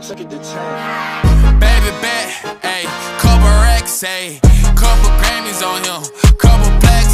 can't. Baby bet, ayy, couple racks, ayy, couple Grammys on him, couple plaques.